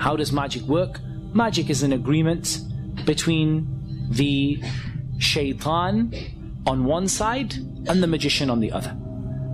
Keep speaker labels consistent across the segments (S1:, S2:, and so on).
S1: How does magic work? Magic is an agreement between the shaitan on one side and the magician on the other.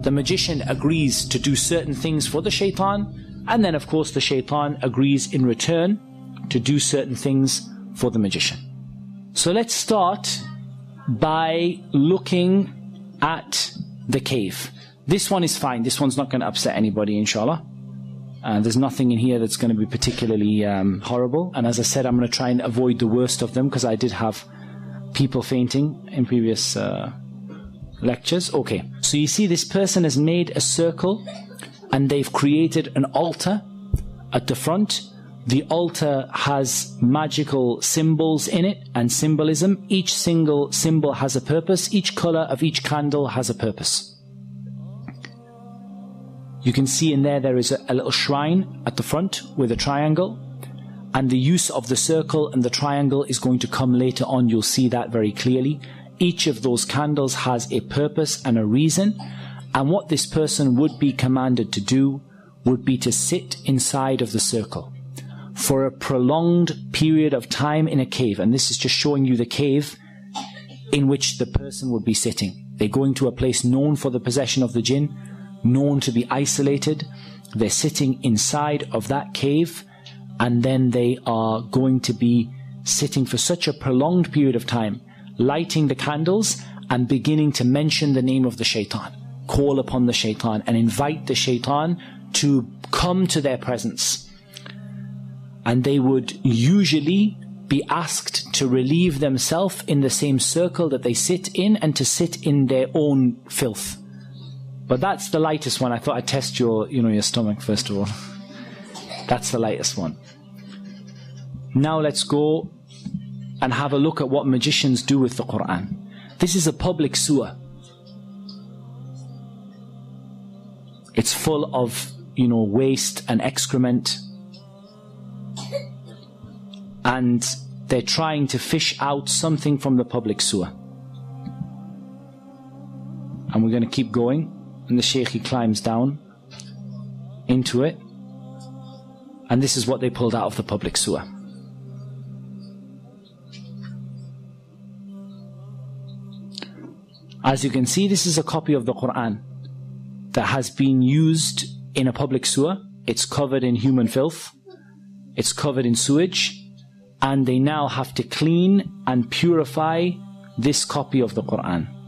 S1: The magician agrees to do certain things for the shaitan, and then, of course, the shaitan agrees in return to do certain things for the magician. So let's start by looking at the cave. This one is fine. This one's not going to upset anybody, inshallah. Uh, there's nothing in here that's going to be particularly um, horrible. And as I said, I'm going to try and avoid the worst of them because I did have people fainting in previous uh, lectures. Okay, so you see, this person has made a circle and they've created an altar at the front. The altar has magical symbols in it and symbolism. Each single symbol has a purpose. Each color of each candle has a purpose. You can see in there there is a, a little shrine at the front with a triangle. And the use of the circle and the triangle is going to come later on. You'll see that very clearly. Each of those candles has a purpose and a reason. And what this person would be commanded to do would be to sit inside of the circle for a prolonged period of time in a cave. And this is just showing you the cave in which the person would be sitting. They're going to a place known for the possession of the jinn known to be isolated. They're sitting inside of that cave and then they are going to be sitting for such a prolonged period of time, lighting the candles and beginning to mention the name of the shaitan, call upon the shaitan and invite the shaitan to come to their presence. And they would usually be asked to relieve themselves in the same circle that they sit in and to sit in their own filth. But that's the lightest one. I thought I'd test your, you know, your stomach first of all. That's the lightest one. Now let's go and have a look at what magicians do with the Quran. This is a public sewer. It's full of, you know, waste and excrement. And they're trying to fish out something from the public sewer. And we're going to keep going and the sheikh he climbs down into it. And this is what they pulled out of the public sewer. As you can see this is a copy of the Quran that has been used in a public sewer. It's covered in human filth. It's covered in sewage. And they now have to clean and purify this copy of the Quran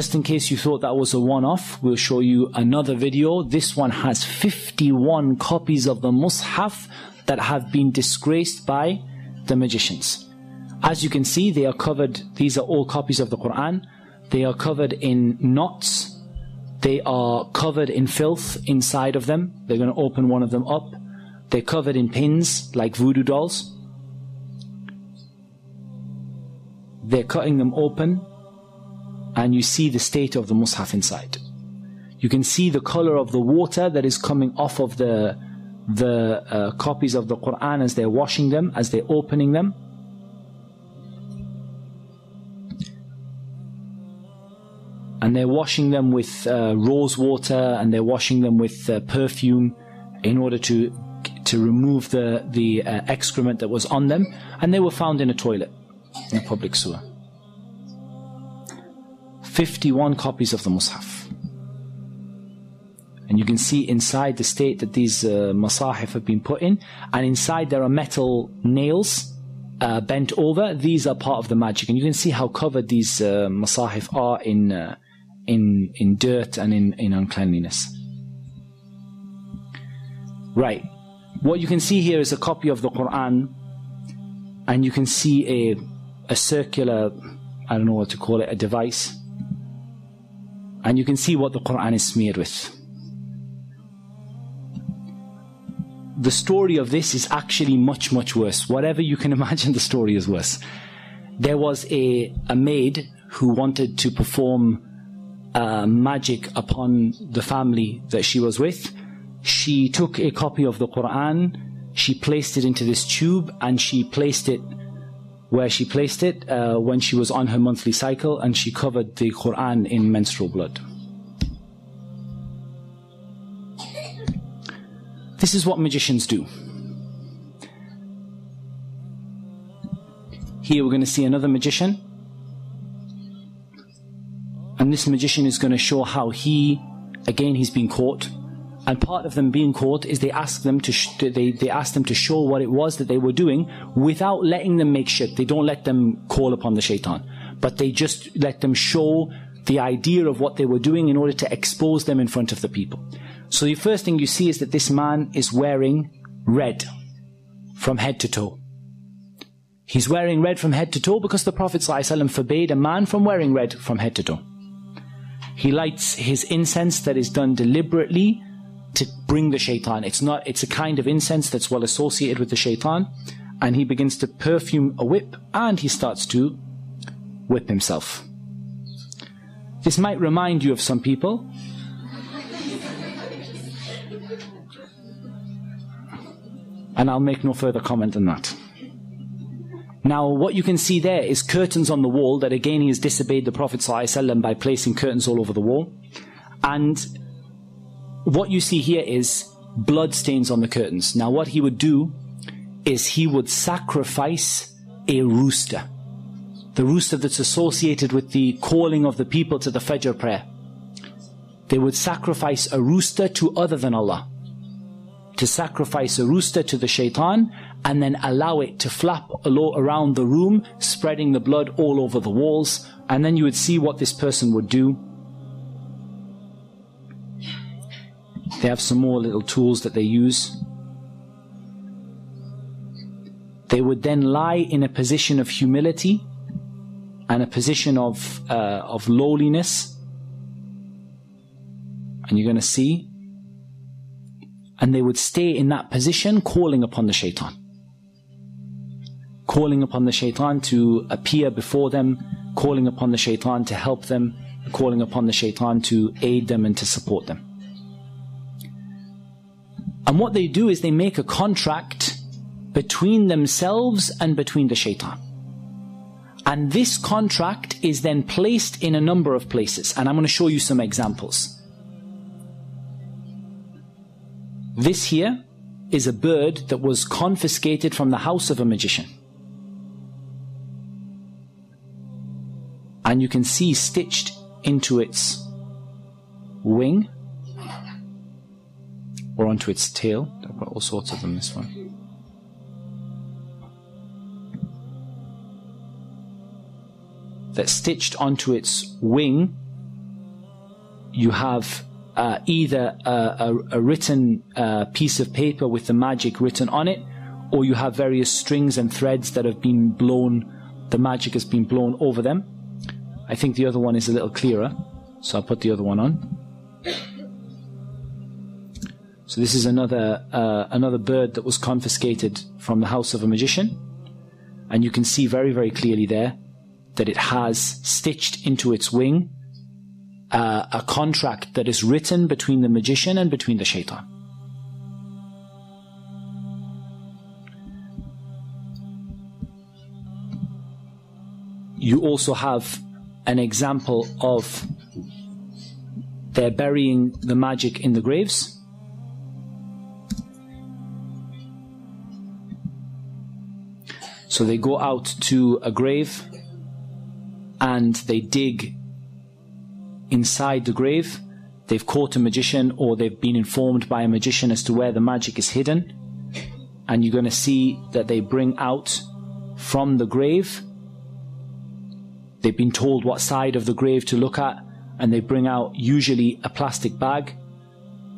S1: just in case you thought that was a one-off, we'll show you another video. This one has 51 copies of the Mus'haf that have been disgraced by the magicians. As you can see, they are covered, these are all copies of the Quran. They are covered in knots. They are covered in filth inside of them. They're going to open one of them up. They're covered in pins like voodoo dolls. They're cutting them open and you see the state of the mushaf inside. You can see the color of the water that is coming off of the the uh, copies of the Quran as they're washing them, as they're opening them. And they're washing them with uh, rose water and they're washing them with uh, perfume in order to to remove the the uh, excrement that was on them. And they were found in a toilet in a public sewer. 51 copies of the Mus'haf. And you can see inside the state that these uh, masahif have been put in, and inside there are metal nails uh, bent over. These are part of the magic, and you can see how covered these uh, masahif are in uh, in in dirt and in in uncleanliness. Right. What you can see here is a copy of the Quran, and you can see a a circular, I don't know what to call it, a device and you can see what the Quran is smeared with. The story of this is actually much, much worse. Whatever you can imagine, the story is worse. There was a, a maid who wanted to perform uh, magic upon the family that she was with. She took a copy of the Quran, she placed it into this tube, and she placed it where she placed it uh, when she was on her monthly cycle and she covered the Quran in menstrual blood. This is what magicians do. Here we're going to see another magician. And this magician is going to show how he, again, he's been caught. And part of them being caught is they ask them to sh- they they ask them to show what it was that they were doing without letting them make shirk. They don't let them call upon the shaitan, but they just let them show the idea of what they were doing in order to expose them in front of the people. So the first thing you see is that this man is wearing red from head to toe. He's wearing red from head to toe because the Prophet ﷺ forbade a man from wearing red from head to toe. He lights his incense that is done deliberately to bring the shaitan. It's not, it's a kind of incense that's well associated with the shaitan. And he begins to perfume a whip and he starts to whip himself. This might remind you of some people. And I'll make no further comment on that. Now, what you can see there is curtains on the wall that again he has disobeyed the Prophet by placing curtains all over the wall. And what you see here is blood stains on the curtains. Now, what he would do is he would sacrifice a rooster. The rooster that's associated with the calling of the people to the Fajr prayer. They would sacrifice a rooster to other than Allah. To sacrifice a rooster to the shaitan and then allow it to flap around the room, spreading the blood all over the walls. And then you would see what this person would do They have some more little tools that they use. They would then lie in a position of humility and a position of, uh, of lowliness. And you're going to see. And they would stay in that position calling upon the shaitan. Calling upon the shaitan to appear before them, calling upon the shaitan to help them, calling upon the shaitan to aid them and to support them. And what they do is they make a contract between themselves and between the shaitan. And this contract is then placed in a number of places. And I'm going to show you some examples. This here is a bird that was confiscated from the house of a magician. And you can see stitched into its wing onto its tail. I've got all sorts of them this one. That stitched onto its wing, you have uh, either a, a, a written uh, piece of paper with the magic written on it, or you have various strings and threads that have been blown, the magic has been blown over them. I think the other one is a little clearer, so I'll put the other one on. So this is another uh, another bird that was confiscated from the house of a magician, and you can see very very clearly there that it has stitched into its wing uh, a contract that is written between the magician and between the shaitan. You also have an example of they're burying the magic in the graves. So they go out to a grave and they dig inside the grave. They've caught a magician or they've been informed by a magician as to where the magic is hidden. And you're going to see that they bring out from the grave. They've been told what side of the grave to look at, and they bring out usually a plastic bag,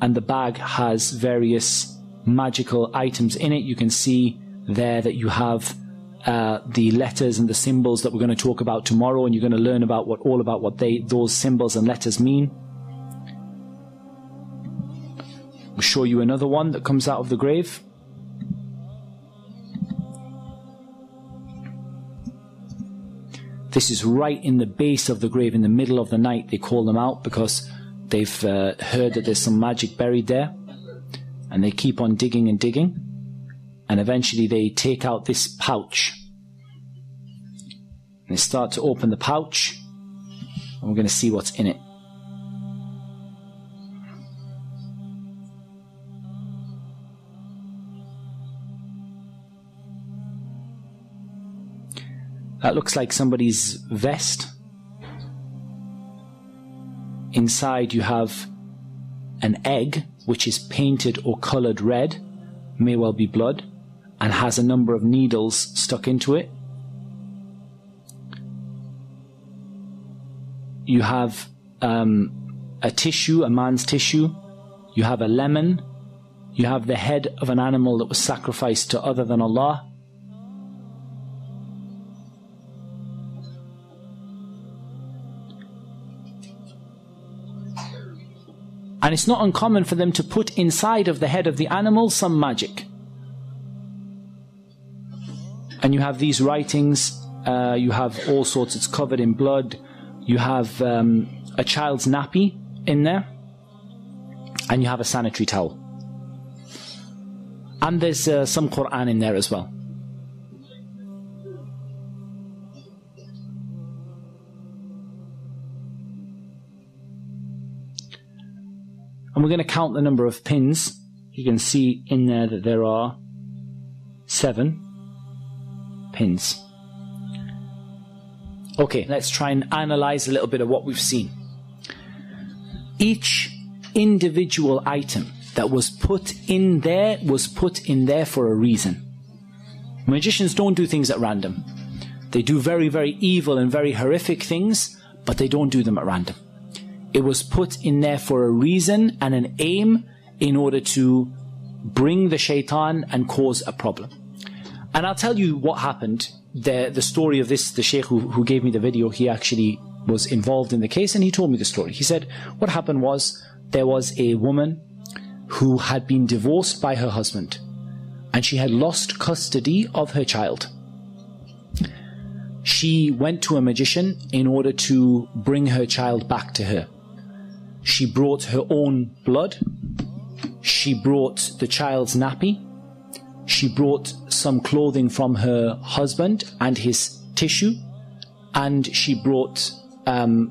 S1: and the bag has various magical items in it. You can see there that you have uh, the letters and the symbols that we're going to talk about tomorrow, and you're going to learn about what all about what they those symbols and letters mean. We'll show you another one that comes out of the grave. This is right in the base of the grave, in the middle of the night. They call them out because they've uh, heard that there's some magic buried there, and they keep on digging and digging and eventually they take out this pouch. And they start to open the pouch, and we're going to see what's in it. That looks like somebody's vest. Inside, you have an egg which is painted or colored red, may well be blood and has a number of needles stuck into it. You have um, a tissue, a man's tissue. You have a lemon. You have the head of an animal that was sacrificed to other than Allah. And it's not uncommon for them to put inside of the head of the animal some magic. And you have these writings, uh, you have all sorts, it's covered in blood. You have um, a child's nappy in there, and you have a sanitary towel. And there's uh, some Quran in there as well. And we're going to count the number of pins. You can see in there that there are seven pins. Okay, let's try and analyze a little bit of what we've seen. Each individual item that was put in there was put in there for a reason. Magicians don't do things at random. They do very, very evil and very horrific things, but they don't do them at random. It was put in there for a reason and an aim in order to bring the shaitan and cause a problem. And I'll tell you what happened. The, the story of this, the sheikh who, who gave me the video, he actually was involved in the case and he told me the story. He said, what happened was there was a woman who had been divorced by her husband and she had lost custody of her child. She went to a magician in order to bring her child back to her. She brought her own blood. She brought the child's nappy. She brought some clothing from her husband and his tissue. And she brought um,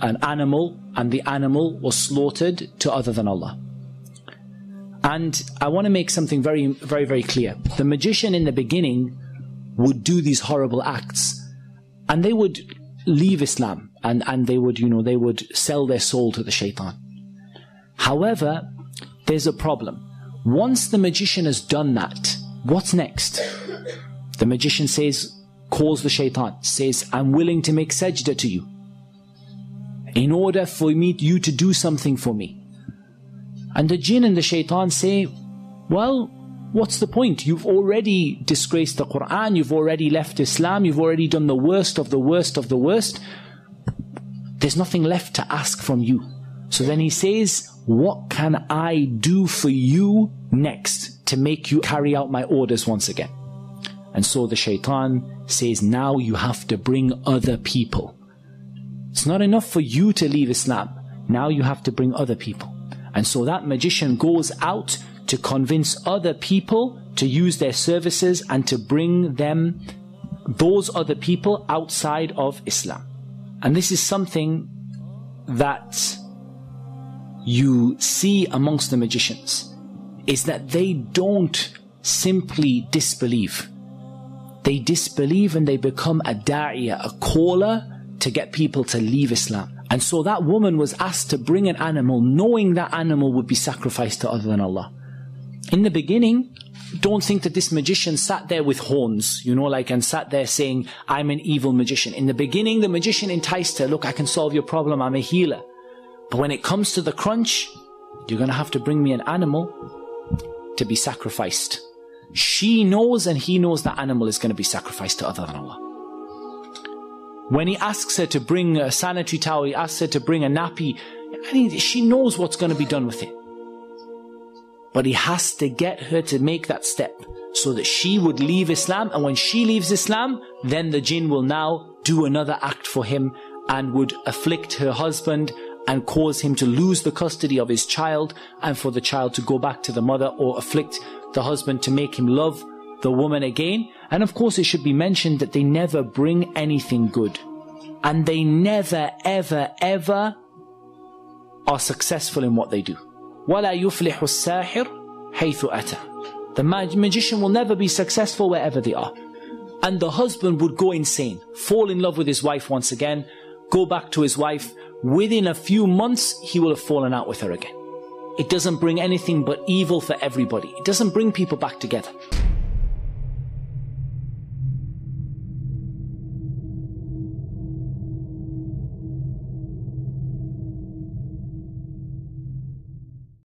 S1: an animal, and the animal was slaughtered to other than Allah. And I want to make something very, very, very clear. The magician in the beginning would do these horrible acts, and they would leave Islam and, and they would, you know, they would sell their soul to the shaitan. However, there's a problem. Once the magician has done that, what's next? The magician says, calls the shaitan, says, I'm willing to make sajda to you. In order for me, you to do something for me. And the jinn and the shaitan say, well, What's the point? You've already disgraced the Quran, you've already left Islam, you've already done the worst of the worst of the worst. There's nothing left to ask from you. So then he says, What can I do for you next to make you carry out my orders once again? And so the shaitan says, Now you have to bring other people. It's not enough for you to leave Islam. Now you have to bring other people. And so that magician goes out to convince other people to use their services and to bring them, those other people, outside of Islam. And this is something that you see amongst the magicians, is that they don't simply disbelieve. They disbelieve and they become a da'iyah, a caller to get people to leave Islam. And so that woman was asked to bring an animal knowing that animal would be sacrificed to other than Allah. In the beginning, don't think that this magician sat there with horns, you know, like, and sat there saying, I'm an evil magician. In the beginning, the magician enticed her, look, I can solve your problem, I'm a healer. But when it comes to the crunch, you're going to have to bring me an animal to be sacrificed. She knows and he knows that animal is going to be sacrificed to other than Allah. When he asks her to bring a sanitary towel, he asks her to bring a nappy, and she knows what's going to be done with it. But he has to get her to make that step so that she would leave Islam. And when she leaves Islam, then the jinn will now do another act for him and would afflict her husband and cause him to lose the custody of his child and for the child to go back to the mother or afflict the husband to make him love the woman again. And of course, it should be mentioned that they never bring anything good. And they never, ever, ever are successful in what they do. وَلَا يُفْلِحُ السَّاحِرُ حَيْثُ أَتَى The magician will never be successful wherever they are. and the husband would go insane, fall in love with his wife once again, go back to his wife. Within a few months, he will have fallen out with her again. It doesn't bring anything but evil for everybody. It doesn't bring people back together.